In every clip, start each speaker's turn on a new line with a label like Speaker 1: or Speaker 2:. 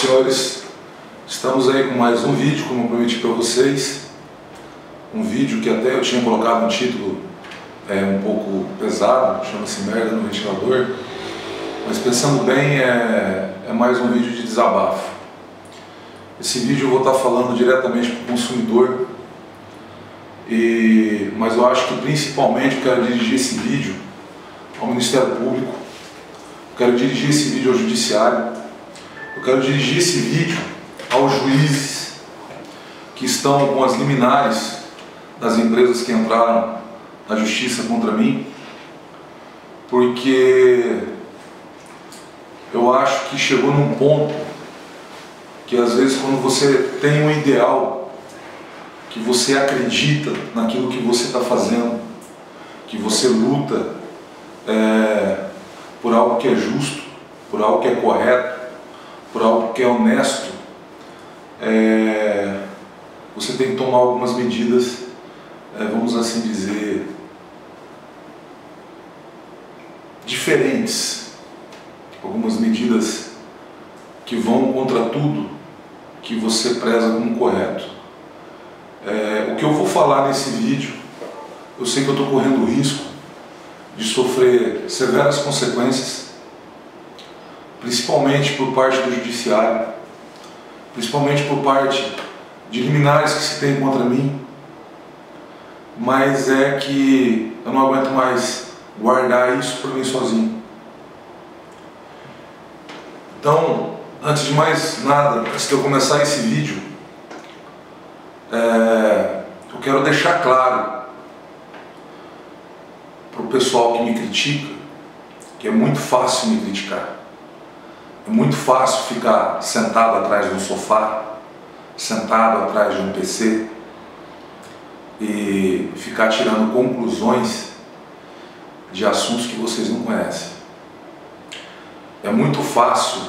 Speaker 1: Senhores. Estamos aí com mais um vídeo, como prometi para vocês. Um vídeo que até eu tinha colocado um título é, um pouco pesado, chama-se Merda no Ventilador. Mas pensando bem, é, é mais um vídeo de desabafo. Esse vídeo eu vou estar falando diretamente para o consumidor, e, mas eu acho que principalmente eu quero dirigir esse vídeo ao Ministério Público, quero dirigir esse vídeo ao Judiciário, eu quero dirigir esse vídeo aos juízes que estão com as liminares das empresas que entraram na justiça contra mim, porque eu acho que chegou num ponto que às vezes quando você tem um ideal, que você acredita naquilo que você está fazendo, que você luta é, por algo que é justo, por algo que é correto, por algo que é honesto, é, você tem que tomar algumas medidas, é, vamos assim dizer, diferentes, algumas medidas que vão contra tudo que você preza como correto. É, o que eu vou falar nesse vídeo, eu sei que eu estou correndo risco de sofrer severas consequências principalmente por parte do judiciário, principalmente por parte de liminares que se tem contra mim, mas é que eu não aguento mais guardar isso para mim sozinho. Então, antes de mais nada, antes de eu começar esse vídeo, é, eu quero deixar claro para o pessoal que me critica que é muito fácil me criticar. É muito fácil ficar sentado atrás de um sofá, sentado atrás de um PC e ficar tirando conclusões de assuntos que vocês não conhecem. É muito fácil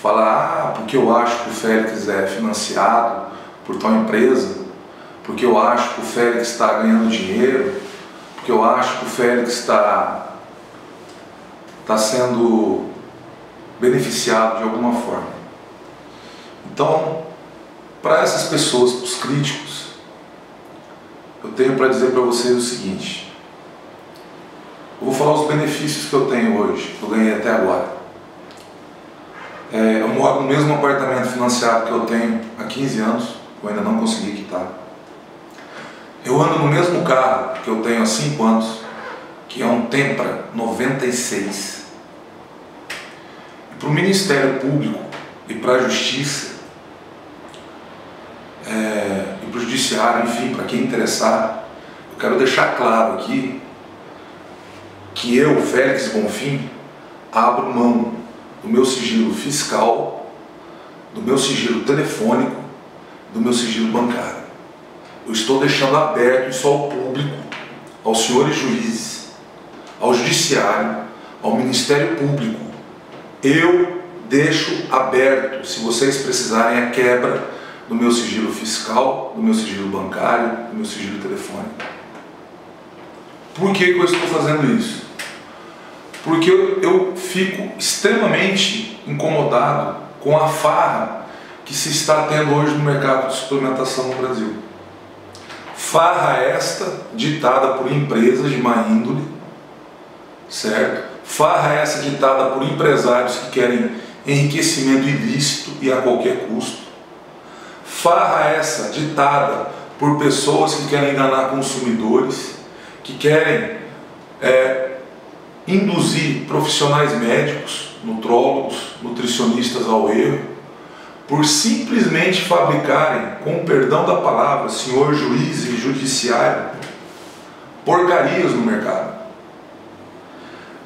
Speaker 1: falar, ah, porque eu acho que o Félix é financiado por tal empresa, porque eu acho que o Félix está ganhando dinheiro, porque eu acho que o Félix está tá sendo beneficiado de alguma forma. Então, para essas pessoas, para os críticos, eu tenho para dizer para vocês o seguinte: eu vou falar os benefícios que eu tenho hoje, que eu ganhei até agora. É, eu moro no mesmo apartamento financiado que eu tenho há 15 anos, eu ainda não consegui quitar. Eu ando no mesmo carro que eu tenho há 5 anos, que é um Tempra 96 para o Ministério Público e para a Justiça, é, e para o Judiciário, enfim, para quem interessar, eu quero deixar claro aqui que eu, Félix Bonfim, abro mão do meu sigilo fiscal, do meu sigilo telefônico, do meu sigilo bancário. Eu estou deixando aberto isso ao público, aos senhores juízes, ao judiciário, ao Ministério Público, eu deixo aberto, se vocês precisarem, a quebra do meu sigilo fiscal, do meu sigilo bancário, do meu sigilo telefônico. Por que, que eu estou fazendo isso? Porque eu, eu fico extremamente incomodado com a farra que se está tendo hoje no mercado de suplementação no Brasil. Farra esta ditada por empresas de má índole, certo? Farra essa ditada por empresários que querem enriquecimento ilícito e a qualquer custo. Farra essa ditada por pessoas que querem enganar consumidores, que querem é, induzir profissionais médicos, nutrólogos, nutricionistas ao erro, por simplesmente fabricarem, com perdão da palavra, senhor juiz e judiciário, porcarias no mercado.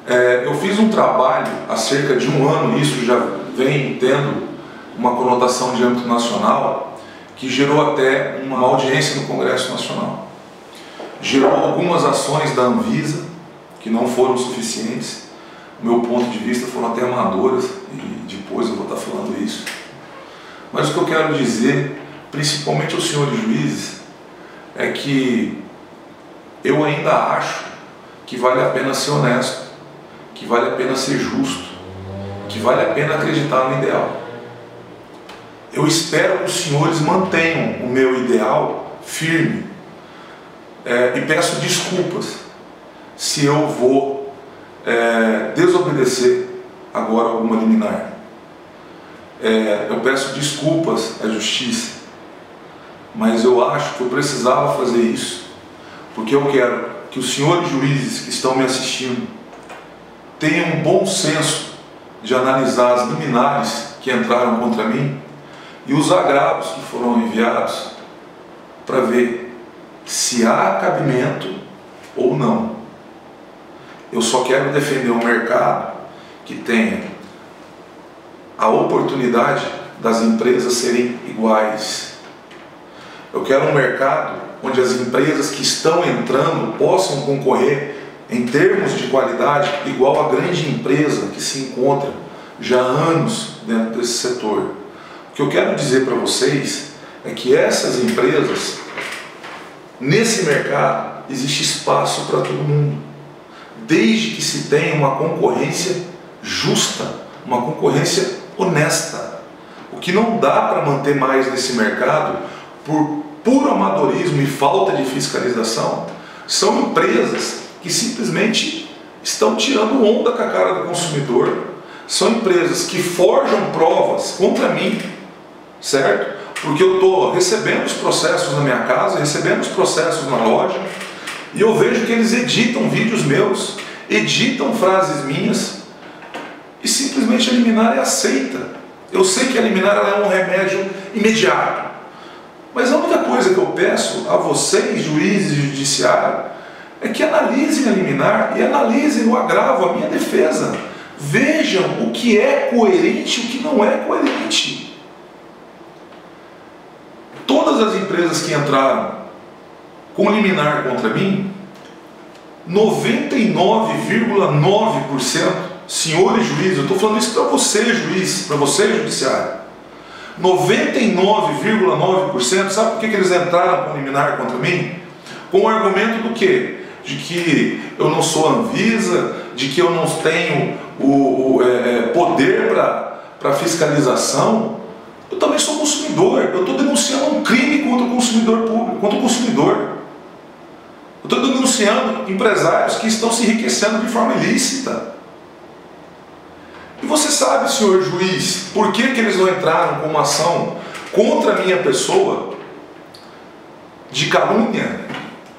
Speaker 1: É, eu fiz um trabalho há cerca de um ano, isso já vem tendo uma conotação de âmbito nacional, que gerou até uma audiência no Congresso Nacional. Gerou algumas ações da Anvisa, que não foram suficientes, do meu ponto de vista foram até amadoras, e depois eu vou estar falando isso. Mas o que eu quero dizer, principalmente aos senhores juízes, é que eu ainda acho que vale a pena ser honesto que vale a pena ser justo, que vale a pena acreditar no ideal. eu espero que os senhores mantenham o meu ideal firme é, e peço desculpas se eu vou é, desobedecer agora alguma liminar. É, eu peço desculpas à justiça, mas eu acho que eu precisava fazer isso, porque eu quero que os senhores juízes que estão me assistindo tenham um bom senso de analisar as liminares que entraram contra mim e os agravos que foram enviados para ver se há cabimento ou não. Eu só quero defender um mercado que tenha a oportunidade das empresas serem iguais. Eu quero um mercado onde as empresas que estão entrando possam concorrer em termos de qualidade igual a grande empresa que se encontra já há anos dentro desse setor. O que eu quero dizer para vocês é que essas empresas, nesse mercado, existe espaço para todo mundo, desde que se tenha uma concorrência justa, uma concorrência honesta. O que não dá para manter mais nesse mercado por puro amadorismo e falta de fiscalização são empresas que simplesmente estão tirando onda com a cara do consumidor. São empresas que forjam provas contra mim, certo? Porque eu estou recebendo os processos na minha casa, recebendo os processos na loja, e eu vejo que eles editam vídeos meus, editam frases minhas, e simplesmente eliminar é aceita. Eu sei que eliminar é um remédio imediato. Mas a única coisa que eu peço a vocês, juízes e judiciário, é que analisem a liminar e analisem o agravo, a minha defesa. Vejam o que é coerente e o que não é coerente. Todas as empresas que entraram com liminar contra mim, 99,9%, senhores juízes, eu estou falando isso para você, juiz, para você, judiciário. 99,9%, sabe por que, que eles entraram com liminar contra mim? Com o argumento do quê? De que eu não sou Anvisa, de que eu não tenho o, o é, é poder para fiscalização, eu também sou consumidor. Eu estou denunciando um crime contra o consumidor público, contra o consumidor. Eu estou denunciando empresários que estão se enriquecendo de forma ilícita. E você sabe, senhor juiz, por que, que eles não entraram com uma ação contra a minha pessoa de calúnia,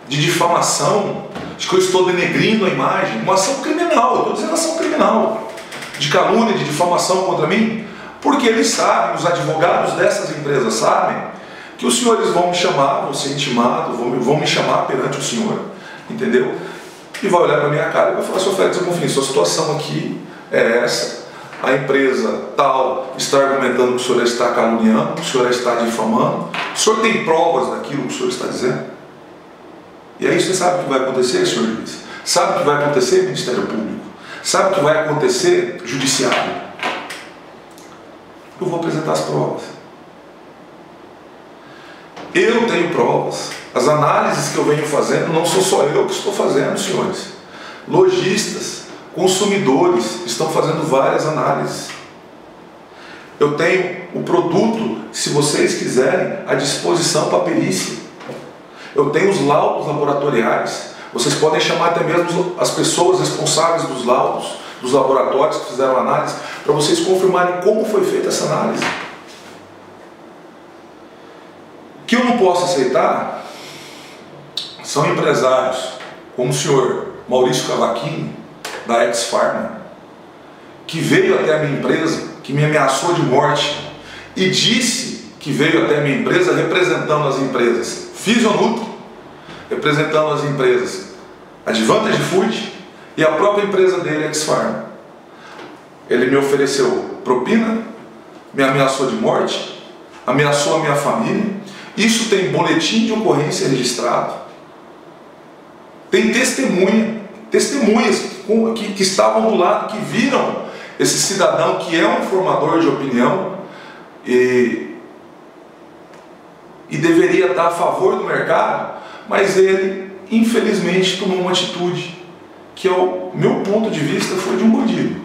Speaker 1: de difamação, de que eu estou denegrindo a imagem, uma ação criminal, eu estou dizendo ação criminal, de calúnia, de difamação contra mim, porque eles sabem, os advogados dessas empresas sabem, que os senhores vão me chamar, vão ser intimados, vão, vão me chamar perante o senhor, entendeu? E vai olhar para a minha cara e vai falar, senhor Félix, confio, sua situação aqui é essa, a empresa tal está argumentando que o senhor está caluniando, que o senhor está difamando, o senhor tem provas daquilo que o senhor está dizendo? E aí você sabe o que vai acontecer, senhor juiz? Sabe o que vai acontecer, Ministério Público? Sabe o que vai acontecer, Judiciário? Eu vou apresentar as provas. Eu tenho provas. As análises que eu venho fazendo, não sou só eu que estou fazendo, senhores. Lojistas, consumidores estão fazendo várias análises. Eu tenho o produto, se vocês quiserem, à disposição para perícia. Eu tenho os laudos laboratoriais. Vocês podem chamar até mesmo as pessoas responsáveis dos laudos, dos laboratórios que fizeram a análise, para vocês confirmarem como foi feita essa análise. O que eu não posso aceitar são empresários, como o senhor Maurício Cavaquinho, da Ex-Pharma, que veio até a minha empresa, que me ameaçou de morte e disse que veio até a minha empresa representando as empresas Fisionutri, representando as empresas Advantage Food e a própria empresa dele, X-Farm. Ele me ofereceu propina, me ameaçou de morte, ameaçou a minha família. Isso tem boletim de ocorrência registrado. Tem testemunha, testemunhas que, que, que estavam do lado, que viram esse cidadão que é um formador de opinião e e deveria estar a favor do mercado, mas ele, infelizmente, tomou uma atitude que, ao meu ponto de vista, foi de um bandido.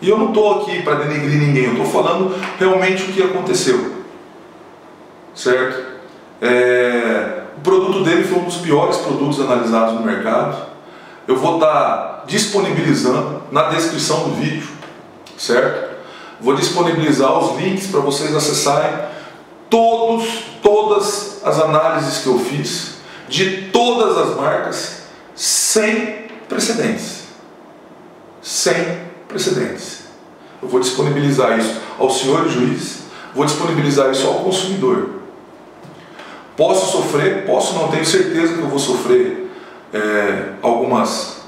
Speaker 1: E eu não estou aqui para denegrir ninguém, eu estou falando realmente o que aconteceu. Certo? É, o produto dele foi um dos piores produtos analisados no mercado. Eu vou estar tá disponibilizando na descrição do vídeo, certo? Vou disponibilizar os links para vocês acessarem todos, todas as análises que eu fiz de todas as marcas sem precedentes. Sem precedentes. Eu vou disponibilizar isso aos senhores juízes, vou disponibilizar isso ao consumidor. Posso sofrer, posso não, tenho certeza que eu vou sofrer é, algumas,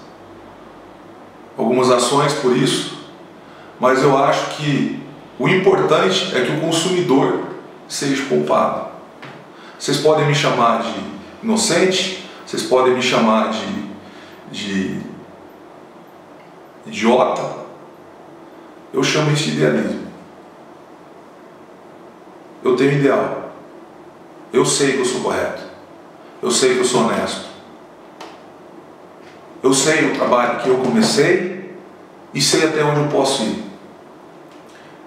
Speaker 1: algumas ações por isso, mas eu acho que o importante é que o consumidor seja poupado. Vocês podem me chamar de inocente, vocês podem me chamar de, de idiota, eu chamo isso de idealismo. Eu tenho ideal. Eu sei que eu sou correto. Eu sei que eu sou honesto. Eu sei o trabalho que eu comecei e sei até onde eu posso ir.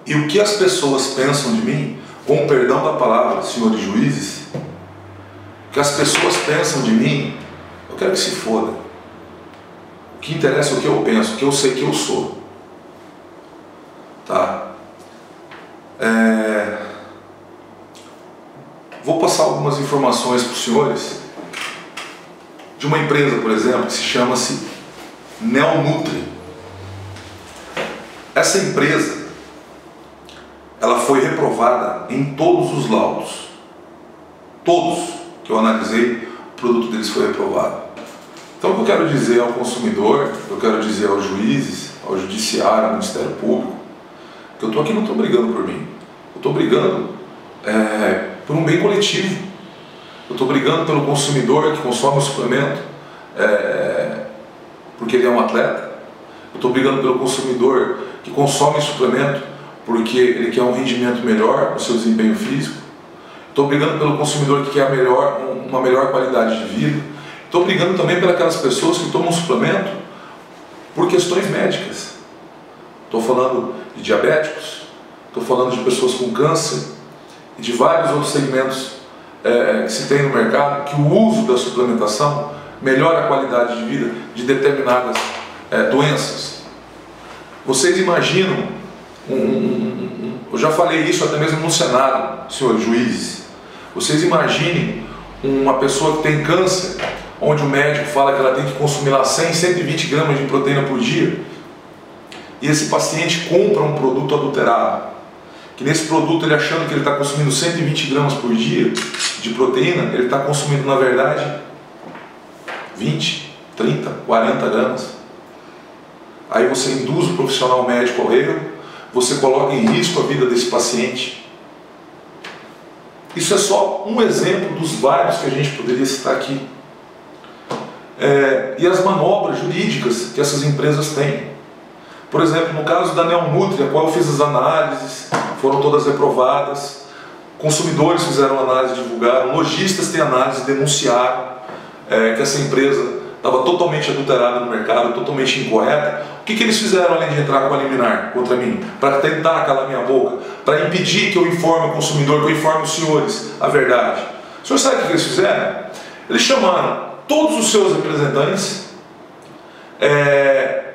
Speaker 1: E o que as pessoas pensam de mim, com o perdão da palavra, senhores juízes, o que as pessoas pensam de mim, eu quero que se foda. O que interessa é o que eu penso, o que eu sei que eu sou. Tá? É... Vou passar algumas informações para os senhores de uma empresa, por exemplo, que se chama-se Neonutri. Essa empresa ela foi reprovada em todos os laudos. Todos que eu analisei, o produto deles foi reprovado. Então, o que eu quero dizer ao consumidor, eu quero dizer aos juízes, ao judiciário, ao Ministério Público, que eu estou aqui não estou brigando por mim. Eu estou brigando é, por um bem coletivo. Eu estou brigando pelo consumidor que consome o suplemento é, porque ele é um atleta. Eu estou brigando pelo consumidor que consome o suplemento porque ele quer um rendimento melhor no seu desempenho físico. Estou brigando pelo consumidor que quer melhor, uma melhor qualidade de vida. Estou brigando também pelas pessoas que tomam suplemento por questões médicas. Estou falando de diabéticos, estou falando de pessoas com câncer e de vários outros segmentos é, que se tem no mercado que o uso da suplementação melhora a qualidade de vida de determinadas é, doenças. Vocês imaginam, um, um, um, eu já falei isso até mesmo no Senado, senhores juízes, vocês imaginem uma pessoa que tem câncer, onde o médico fala que ela tem que consumir lá 100, 120 gramas de proteína por dia, e esse paciente compra um produto adulterado, que nesse produto ele achando que ele está consumindo 120 gramas por dia de proteína, ele está consumindo na verdade 20, 30, 40 gramas. Aí você induz o profissional médico ao erro, você coloca em risco a vida desse paciente. Isso é só um exemplo dos vários que a gente poderia citar aqui. É, e as manobras jurídicas que essas empresas têm. Por exemplo, no caso da Neomutri, a qual eu fiz as análises, foram todas reprovadas. Consumidores fizeram análise, divulgaram. Lojistas têm análise, denunciaram é, que essa empresa estava totalmente adulterada no mercado, totalmente incorreta. O que, que eles fizeram além de entrar com a liminar contra mim? Para tentar calar minha boca, para impedir que eu informe o consumidor, que eu informe os senhores a verdade. O senhor sabe o que eles fizeram? Eles chamaram todos os seus representantes, é,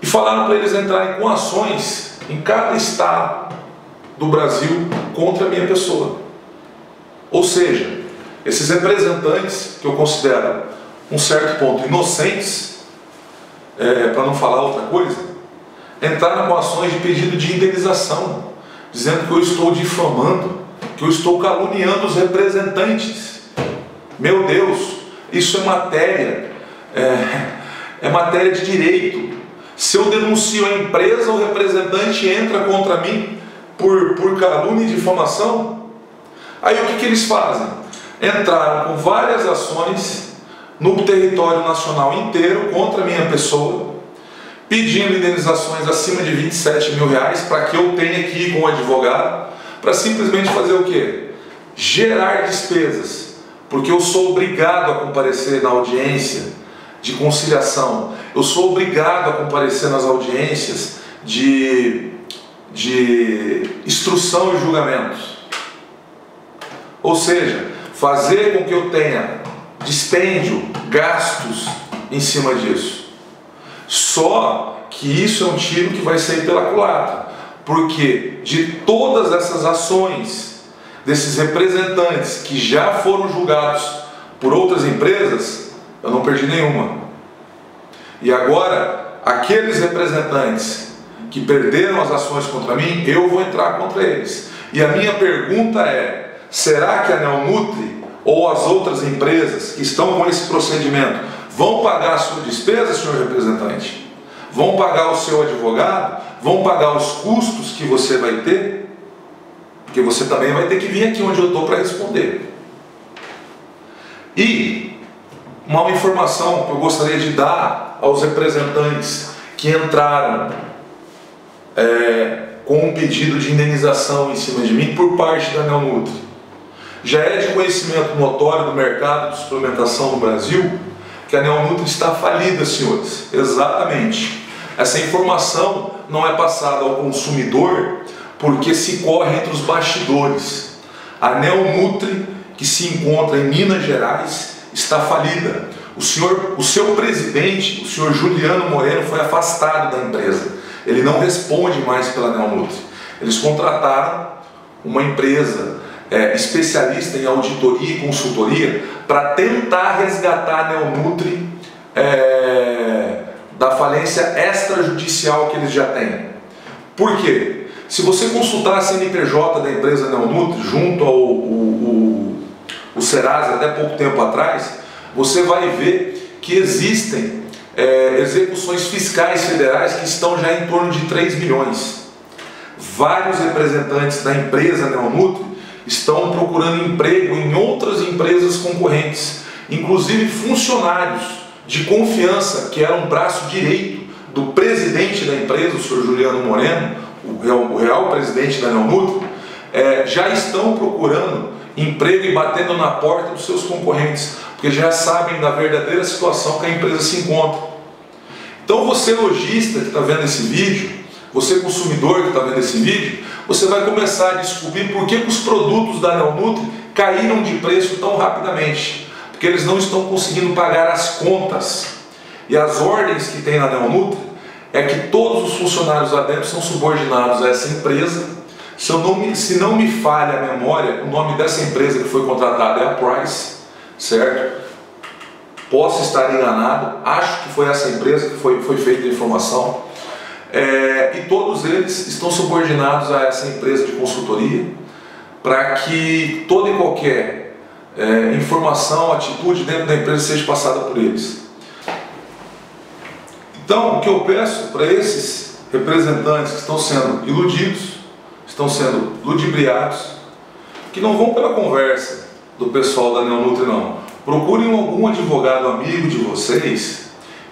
Speaker 1: e falaram para eles entrarem com ações em cada estado do Brasil contra a minha pessoa. Ou seja, esses representantes, que eu considero um certo ponto inocentes, é, para não falar outra coisa, entraram com ações de pedido de indenização, dizendo que eu estou difamando, que eu estou caluniando os representantes. Meu Deus, isso é matéria, é, é matéria de direito. Se eu denuncio a empresa, o representante entra contra mim por, por calúnia e difamação. Aí o que, que eles fazem? Entraram com várias ações no território nacional inteiro contra a minha pessoa, pedindo indenizações acima de 27 mil reais para que eu tenha que ir com o advogado, para simplesmente fazer o quê? Gerar despesas, porque eu sou obrigado a comparecer na audiência de conciliação. Eu sou obrigado a comparecer nas audiências de, de instrução e julgamentos. Ou seja, fazer com que eu tenha dispêndio, gastos em cima disso. Só que isso é um tiro que vai sair pela culatra, porque de todas essas ações desses representantes que já foram julgados por outras empresas, eu não perdi nenhuma. E agora, aqueles representantes que perderam as ações contra mim, eu vou entrar contra eles. E a minha pergunta é: será que a Neonutri ou as outras empresas que estão com esse procedimento vão pagar a sua despesa, senhor representante? Vão pagar o seu advogado? Vão pagar os custos que você vai ter? Porque você também vai ter que vir aqui onde eu estou para responder. E uma informação que eu gostaria de dar aos representantes que entraram é, com um pedido de indenização em cima de mim por parte da Neonutri. Já é de conhecimento notório do mercado de suplementação no Brasil que a Neonutri está falida, senhores. Exatamente. Essa informação não é passada ao consumidor porque se corre entre os bastidores. A Neonutri, que se encontra em Minas Gerais, está falida. O, senhor, o seu presidente, o senhor Juliano Moreno, foi afastado da empresa. Ele não responde mais pela Neonutri. Eles contrataram uma empresa é, especialista em auditoria e consultoria para tentar resgatar a Neonutri é, da falência extrajudicial que eles já têm. Por quê? Se você consultar a CNPJ da empresa Neonutri junto ao o, o, o Serasa até pouco tempo atrás, você vai ver que existem é, execuções fiscais federais que estão já em torno de 3 milhões. Vários representantes da empresa Neonutri estão procurando emprego em outras empresas concorrentes, inclusive funcionários de confiança, que era um braço direito do presidente da empresa, o senhor Juliano Moreno, o real, o real presidente da Neonutri, é, já estão procurando emprego e batendo na porta dos seus concorrentes, porque já sabem da verdadeira situação que a empresa se encontra. Então você lojista que está vendo esse vídeo, você consumidor que está vendo esse vídeo, você vai começar a descobrir por que os produtos da Neonutri caíram de preço tão rapidamente. Porque eles não estão conseguindo pagar as contas. E as ordens que tem na Neonutri é que todos os funcionários lá dentro são subordinados a essa empresa. Se, não me, se não me falha a memória, o nome dessa empresa que foi contratada é a Price, certo? Posso estar enganado, acho que foi essa empresa que foi, foi feita a informação. É, e todos eles estão subordinados a essa empresa de consultoria para que toda e qualquer é, informação, atitude dentro da empresa seja passada por eles. Então, o que eu peço para esses representantes que estão sendo iludidos, estão sendo ludibriados, que não vão pela conversa do pessoal da Neonutri, não. Procurem algum advogado amigo de vocês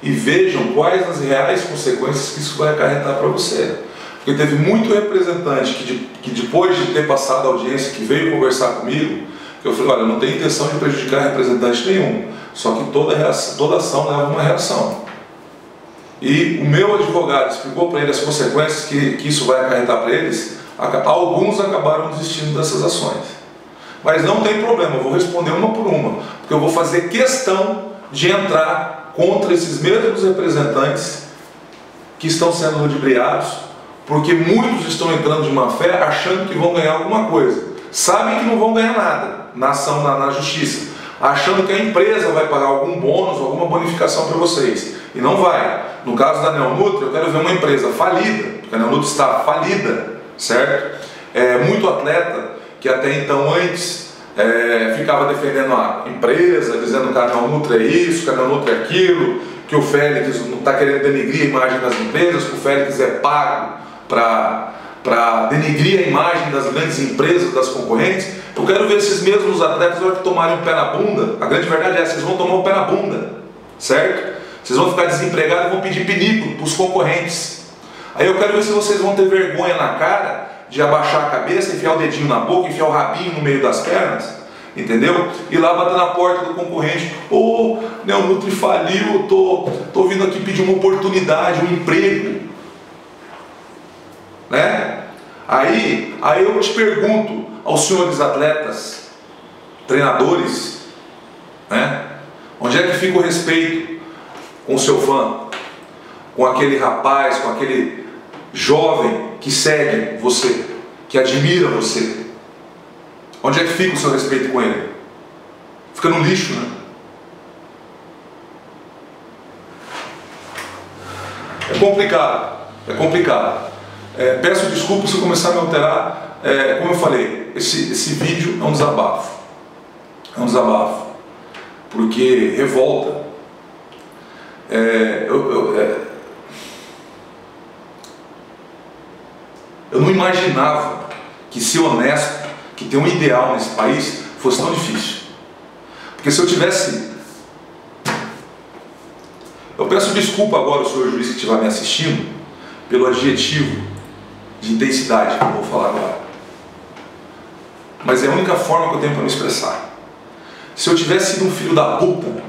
Speaker 1: e vejam quais as reais consequências que isso vai acarretar para você. Porque teve muito representante que, de, que depois de ter passado a audiência, que veio conversar comigo, que eu falei, olha, eu não tenho intenção de prejudicar representante nenhum, só que toda, reação, toda ação leva uma reação. E o meu advogado explicou para ele as consequências que, que isso vai acarretar para eles. Alguns acabaram desistindo dessas ações. Mas não tem problema, eu vou responder uma por uma, porque eu vou fazer questão de entrar contra esses mesmos representantes que estão sendo ludibriados, porque muitos estão entrando de má fé achando que vão ganhar alguma coisa. Sabem que não vão ganhar nada na ação, na, na justiça, achando que a empresa vai pagar algum bônus, alguma bonificação para vocês. E não vai. No caso da Neonutri, eu quero ver uma empresa falida, porque a Neonutri está falida, certo? É, muito atleta que até então antes é, ficava defendendo a empresa, dizendo que a Neonutri é isso, que a Neonutri é aquilo, que o Félix não está querendo denegrir a imagem das empresas, que o Félix é pago para denegrir a imagem das grandes empresas, das concorrentes. Eu quero ver esses mesmos atletas, na hora que tomarem um pé na bunda, a grande verdade é eles vão tomar um pé na bunda, certo? Vocês vão ficar desempregados e vão pedir pinico para os concorrentes. Aí eu quero ver se vocês vão ter vergonha na cara de abaixar a cabeça, enfiar o dedinho na boca, enfiar o rabinho no meio das pernas, entendeu? E lá bater na porta do concorrente, ô, oh, Neonutri faliu, tô, tô vindo aqui pedir uma oportunidade, um emprego. né? Aí, aí eu te pergunto aos senhores atletas, treinadores, né? Onde é que fica o respeito com o seu fã? Com aquele rapaz, com aquele jovem que segue você, que admira você? Onde é que fica o seu respeito com ele? Fica no lixo, né? É complicado, é complicado. É, peço desculpas se eu começar a me alterar. É, como eu falei, esse, esse vídeo é um desabafo. É um desabafo. Porque revolta. É, eu, eu, eu não imaginava que ser honesto, que ter um ideal nesse país, fosse tão difícil. Porque se eu tivesse. Eu peço desculpa agora ao senhor juiz que estiver me assistindo pelo adjetivo de intensidade que eu vou falar agora. Mas é a única forma que eu tenho para me expressar. Se eu tivesse sido um filho da puta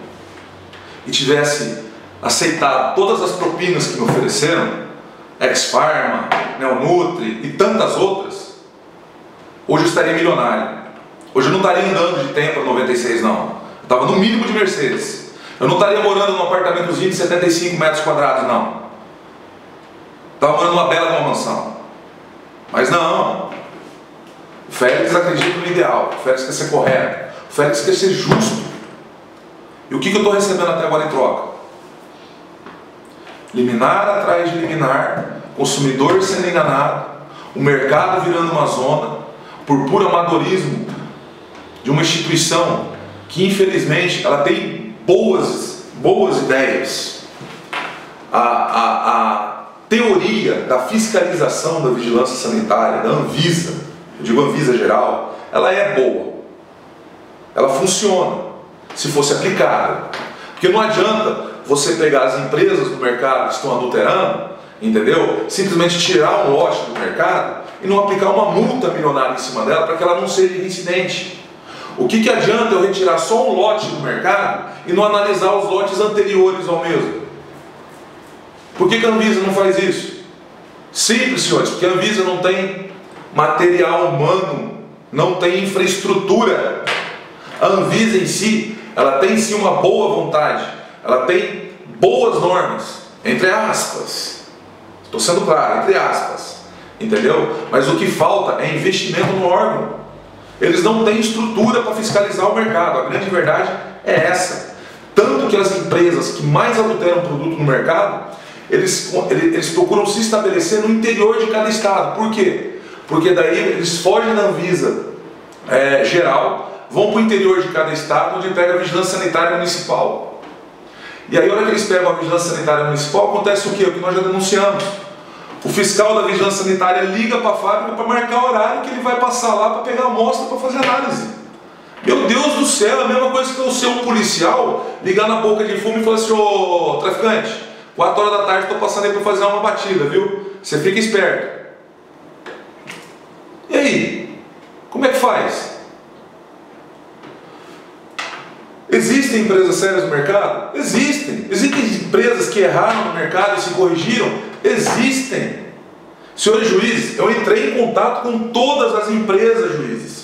Speaker 1: e tivesse aceitado todas as propinas que me ofereceram, Ex-Pharma, Neonutri e tantas outras, hoje eu estaria milionário. Hoje eu não estaria andando de tempo 96 não. Eu estava no mínimo de Mercedes. Eu não estaria morando num apartamentozinho de 75 metros quadrados, não. Estava morando numa bela uma mansão. Mas não. O Félix acredita no ideal. O Félix quer ser correto. O Félix quer ser justo. E o que, que eu estou recebendo até agora em troca? Liminar atrás de liminar, consumidor sendo enganado, o mercado virando uma zona, por puro amadorismo de uma instituição que infelizmente ela tem boas, boas ideias. A, a, a teoria da fiscalização da vigilância sanitária, da Anvisa, eu digo Anvisa geral, ela é boa. Ela funciona, se fosse aplicada. Porque não adianta você pegar as empresas do mercado que estão adulterando, entendeu? Simplesmente tirar um lote do mercado e não aplicar uma multa milionária em cima dela para que ela não seja incidente. O que, que adianta eu retirar só um lote do mercado e não analisar os lotes anteriores ao mesmo? Por que, que a Anvisa não faz isso? Simples, senhores, porque a Anvisa não tem material humano, não tem infraestrutura. A Anvisa em si, ela tem sim uma boa vontade, ela tem boas normas, entre aspas. Estou sendo claro, entre aspas. Entendeu? Mas o que falta é investimento no órgão. Eles não têm estrutura para fiscalizar o mercado. A grande verdade é essa. Tanto que as empresas que mais adulteram produto no mercado, eles, eles procuram se estabelecer no interior de cada estado. Por quê? Porque daí eles fogem da Anvisa é, geral, vão para o interior de cada estado, onde pega a vigilância sanitária municipal. E aí, a hora que eles pegam a vigilância sanitária municipal, acontece o quê? O que nós já denunciamos. O fiscal da vigilância sanitária liga para a fábrica para marcar o horário que ele vai passar lá para pegar a amostra para fazer análise. Meu Deus do céu, é a mesma coisa que eu ser um policial, ligar na boca de fumo e falar assim, ô traficante, 4 horas da tarde estou passando aí para fazer uma batida, viu? Você fica esperto. E aí? Como é que faz? Existem empresas sérias no mercado? Existem. Existem empresas que erraram no mercado e se corrigiram? Existem. Senhores juízes, eu entrei em contato com todas as empresas, juízes.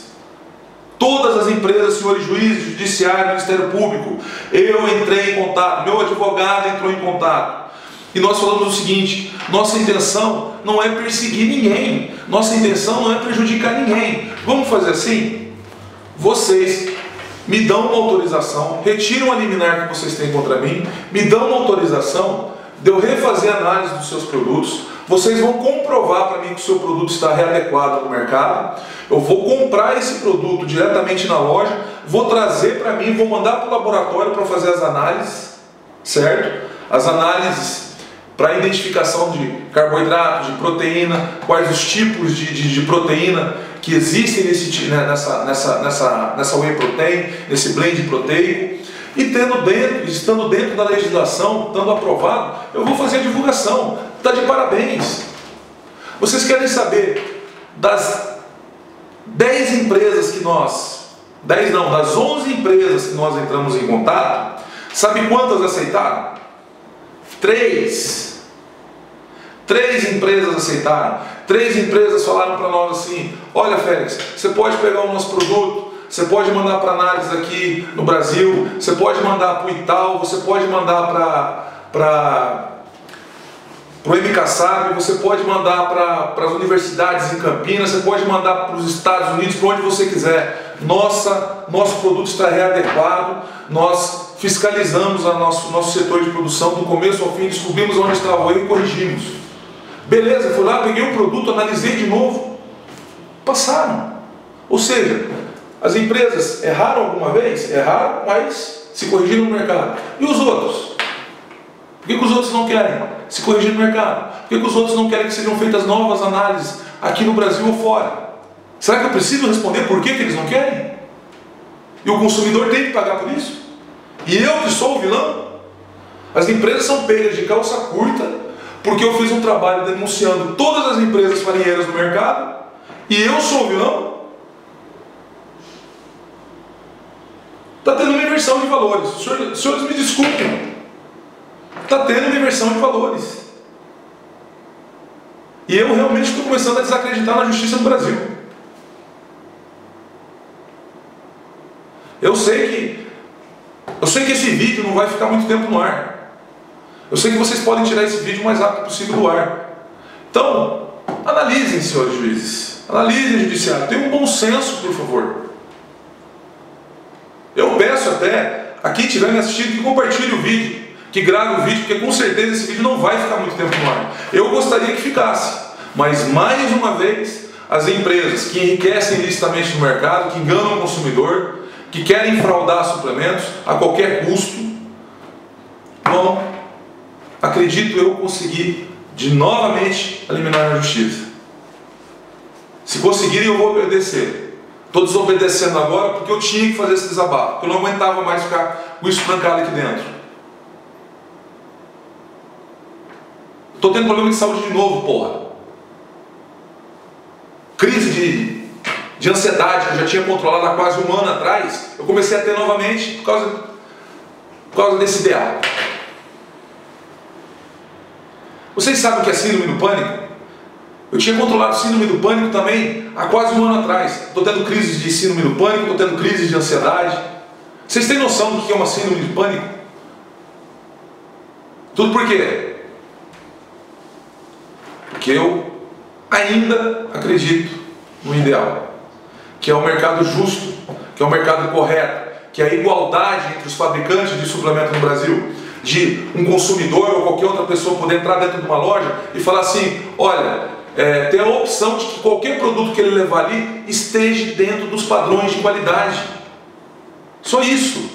Speaker 1: Todas as empresas, senhores juízes, judiciário, Ministério Público. Eu entrei em contato, meu advogado entrou em contato. E nós falamos o seguinte: nossa intenção não é perseguir ninguém, nossa intenção não é prejudicar ninguém. Vamos fazer assim? Vocês me dão uma autorização, retiram a liminar que vocês têm contra mim, me dão uma autorização de eu refazer a análise dos seus produtos, vocês vão comprovar para mim que o seu produto está readequado no mercado. Eu vou comprar esse produto diretamente na loja, vou trazer para mim, vou mandar para o laboratório para fazer as análises, certo? As análises para identificação de carboidrato, de proteína, quais os tipos de, de, de proteína que existem nesse, né, nessa, nessa, nessa, nessa whey protein, nesse blend proteico. E tendo dentro, estando dentro da legislação, estando aprovado, eu vou fazer a divulgação. Está de parabéns. Vocês querem saber das 10 empresas que nós, 10 não, das 11 empresas que nós entramos em contato, sabe quantas aceitaram? Três. Três empresas aceitaram. Três empresas falaram para nós assim: olha, Félix, você pode pegar o nosso produto, você pode mandar para análise aqui no Brasil, você pode mandar para o Itaú, você pode mandar para para o MKSAB, você pode mandar para as universidades em Campinas, você pode mandar para os Estados Unidos, para onde você quiser. Nossa, nosso produto está readequado, nós fiscalizamos o nosso, nosso setor de produção do começo ao fim, descobrimos onde estava o erro e corrigimos. Beleza, fui lá, peguei o produto, analisei de novo, passaram. Ou seja, as empresas erraram alguma vez? Erraram, mas se corrigiram no mercado. E os outros? Por que, que os outros não querem se corrigir no mercado? Por que, que os outros não querem que sejam feitas novas análises aqui no Brasil ou fora? Será que eu preciso responder por que, que eles não querem? E o consumidor tem que pagar por isso? E eu que sou o vilão? As empresas são pegas de calça curta porque eu fiz um trabalho denunciando todas as empresas farinheiras do mercado e eu sou o vilão? Está tendo uma inversão de valores. Senhores me desculpem. Está tendo uma inversão de valores. E eu realmente estou começando a desacreditar na justiça do Brasil. Eu sei que eu sei que esse vídeo não vai ficar muito tempo no ar. Eu sei que vocês podem tirar esse vídeo o mais rápido possível do ar. Então, analisem, senhores juízes. Analisem, judiciário. Tenham um bom senso, por favor. Até a quem estiver me assistindo que compartilhe o vídeo que grave o vídeo, porque com certeza esse vídeo não vai ficar muito tempo no ar. Eu gostaria que ficasse, mas mais uma vez, as empresas que enriquecem ilicitamente no mercado, que enganam o consumidor, que querem fraudar suplementos a qualquer custo, vão, acredito eu, conseguir de novamente eliminar a justiça. Se conseguirem, eu vou obedecer. Estou desobedecendo agora porque eu tinha que fazer esse desabafo, porque eu não aguentava mais ficar com isso trancado aqui dentro. Estou tendo problema de saúde de novo, porra. Crise de, de ansiedade que eu já tinha controlado há quase um ano atrás, eu comecei a ter novamente por causa, por causa desse ideal. Vocês sabem o que é síndrome do pânico? Eu tinha controlado síndrome do pânico também há quase um ano atrás. Estou tendo crises de síndrome do pânico, estou tendo crises de ansiedade. Vocês têm noção do que é uma síndrome de pânico? Tudo por quê? que eu ainda acredito no ideal, que é o mercado justo, que é o mercado correto, que é a igualdade entre os fabricantes de suplemento no Brasil, de um consumidor ou qualquer outra pessoa poder entrar dentro de uma loja e falar assim: olha, é, ter a opção de que qualquer produto que ele levar ali esteja dentro dos padrões de qualidade. Só isso.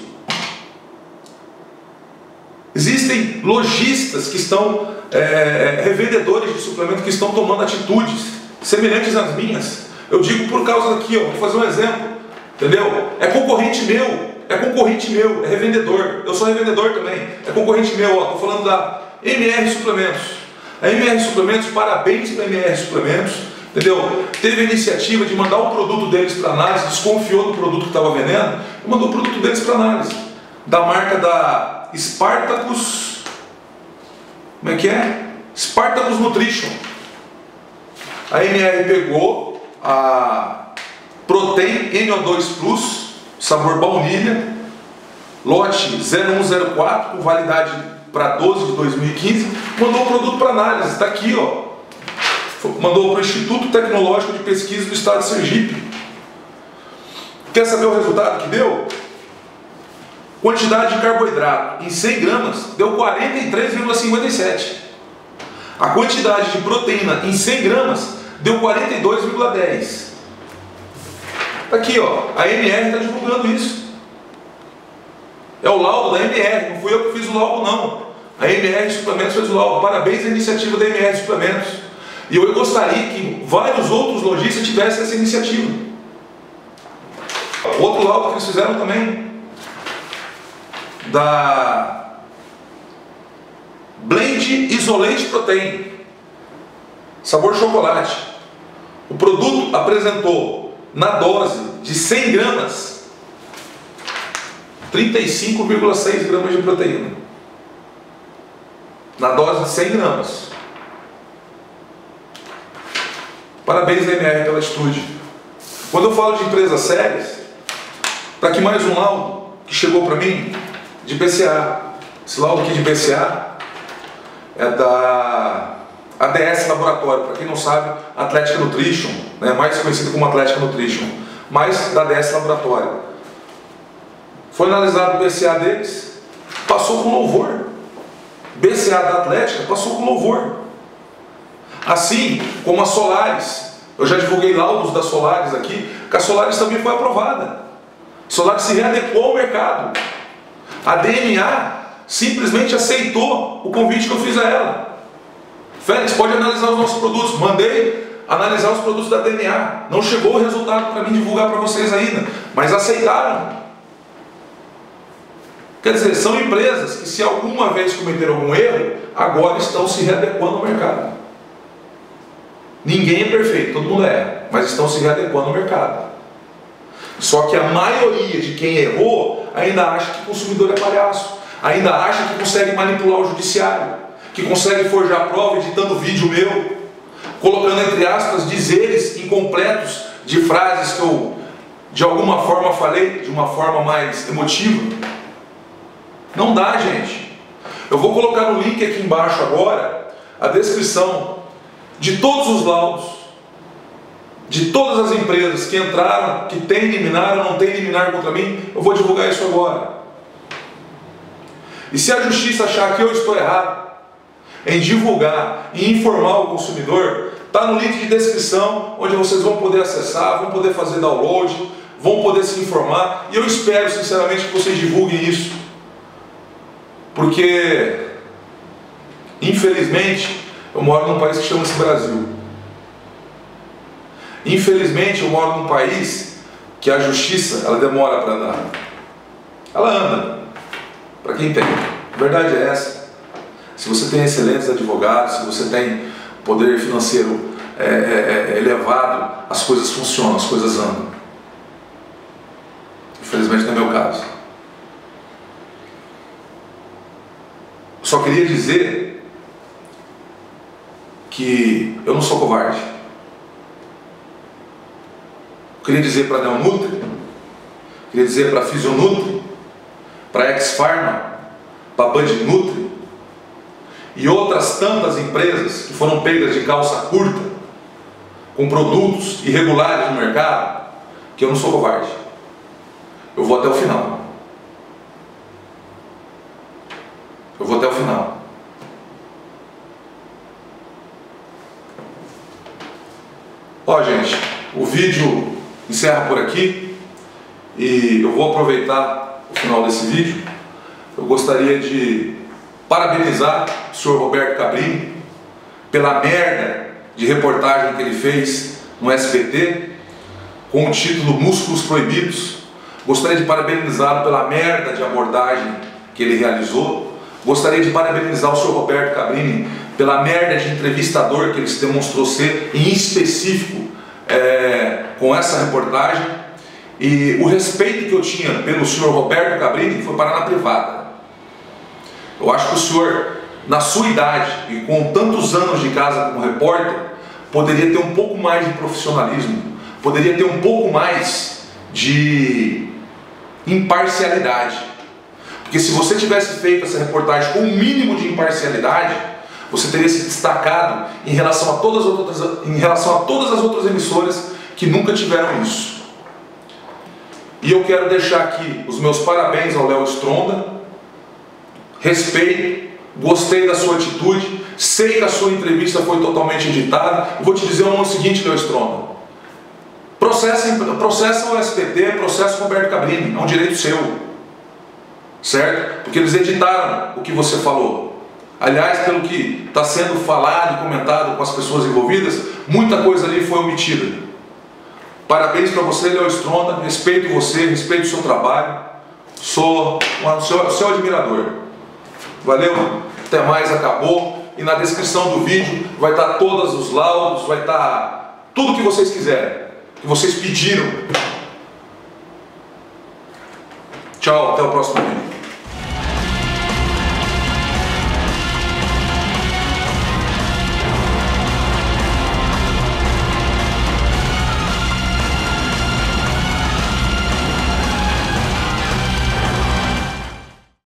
Speaker 1: Existem lojistas que estão, é, revendedores de suplemento que estão tomando atitudes semelhantes às minhas. Eu digo por causa daqui, ó, vou fazer um exemplo, entendeu? É concorrente meu, é concorrente meu, é revendedor. Eu sou revendedor também, é concorrente meu, ó, tô falando da MR Suplementos. A MR Suplementos, parabéns para a MR Suplementos, entendeu? Teve a iniciativa de mandar o produto deles para análise, desconfiou do produto que estava vendendo, e mandou o produto deles para análise. Da marca da Spartacus. Como é que é? Spartacus Nutrition. A NR pegou a Protein NO2 Plus, sabor baunilha, lote 0104, com validade para 12 de 2015, mandou o produto para análise, está aqui, ó. Mandou para o Instituto Tecnológico de Pesquisa do Estado de Sergipe. Quer saber o resultado que deu? Quantidade de carboidrato em 100 gramas deu 43,57. A quantidade de proteína em 100 gramas deu 42,10. Aqui, ó, a MR está divulgando isso. É o laudo da MR, não fui eu que fiz o laudo, não. A MR Suplementos fez o laudo. Parabéns à iniciativa da MR Suplementos. E eu gostaria que vários outros lojistas tivessem essa iniciativa. Outro laudo que eles fizeram também da Blend Isolate Protein, sabor chocolate. O produto apresentou na dose de 100 gramas 35,6 gramas de proteína. Na dose de 100 gramas. Parabéns, MR, pela atitude. Quando eu falo de empresas sérias, está aqui mais um laudo que chegou para mim de BCA. Esse laudo aqui de BCA é da ADS Laboratório, para quem não sabe, Atlética Nutrition, né, mais conhecido como Atlética Nutrition, mas da ADS Laboratório. Foi analisado o BCA deles, passou com louvor. BCA da Atlética passou com louvor. Assim como a Solares, eu já divulguei laudos da Solares aqui, que a Solares também foi aprovada. A Solares se readequou ao mercado. A DNA simplesmente aceitou o convite que eu fiz a ela. Félix, pode analisar os nossos produtos. Mandei analisar os produtos da DNA. Não chegou o resultado para mim divulgar para vocês ainda, mas aceitaram. Quer dizer, são empresas que, se alguma vez cometeram algum erro, agora estão se readequando ao mercado. Ninguém é perfeito, todo mundo é, mas estão se readequando ao mercado. Só que a maioria de quem errou ainda acha que o consumidor é palhaço, ainda acha que consegue manipular o judiciário, que consegue forjar prova editando vídeo meu, colocando entre aspas dizeres incompletos de frases que eu de alguma forma falei, de uma forma mais emotiva. Não dá, gente. Eu vou colocar no link aqui embaixo agora a descrição de todos os laudos, de todas as empresas que entraram, que tem liminar ou não tem liminar contra mim. Eu vou divulgar isso agora. E se a justiça achar que eu estou errado em divulgar e informar o consumidor, está no link de descrição, onde vocês vão poder acessar, vão poder fazer download, vão poder se informar. E eu espero sinceramente que vocês divulguem isso porque, infelizmente, eu moro num país que chama-se Brasil. Infelizmente, eu moro num país que a justiça ela demora para andar. Ela anda, para quem tem. A verdade é essa. Se você tem excelentes advogados, se você tem poder financeiro é, é, é elevado, as coisas funcionam, as coisas andam. Infelizmente não é meu caso. Só queria dizer que eu não sou covarde. Queria dizer para a Neonutri, queria dizer para a Fisionutri, para a Ex-Pharma, para a Band Nutri e outras tantas empresas que foram pegas de calça curta com produtos irregulares no mercado, que eu não sou covarde. Eu vou até o final. Eu vou até o final. Ó, gente, o vídeo encerra por aqui e eu vou aproveitar o final desse vídeo. Eu gostaria de parabenizar o senhor Roberto Cabrini pela merda de reportagem que ele fez no SBT com o título Músculos Proibidos. Gostaria de parabenizá-lo pela merda de abordagem que ele realizou Gostaria de parabenizar o senhor Roberto Cabrini pela merda de entrevistador que ele se demonstrou ser, em específico, é, com essa reportagem. E o respeito que eu tinha pelo senhor Roberto Cabrini foi parar na privada. Eu acho que o senhor, na sua idade e com tantos anos de casa como repórter, poderia ter um pouco mais de profissionalismo, poderia ter um pouco mais de imparcialidade. Porque se você tivesse feito essa reportagem com o um mínimo de imparcialidade, você teria se destacado em relação a todas as outras, em relação a todas as outras emissoras que nunca tiveram isso. E eu quero deixar aqui os meus parabéns ao Léo Stronda. Respeito, gostei da sua atitude, sei que a sua entrevista foi totalmente editada. vou te dizer o seguinte, Léo Stronda. Processa, processa o SPT, processa o Roberto Cabrini, é um direito seu certo? Porque eles editaram o que você falou. Aliás, pelo que está sendo falado e comentado com as pessoas envolvidas, muita coisa ali foi omitida. Parabéns para você, Léo Stronda. Respeito você, respeito o seu trabalho. Sou um seu, seu admirador. Valeu, até mais, acabou. E na descrição do vídeo vai estar tá todos os laudos, vai estar tá tudo que vocês quiserem, que vocês pediram. Tchau, até o próximo vídeo.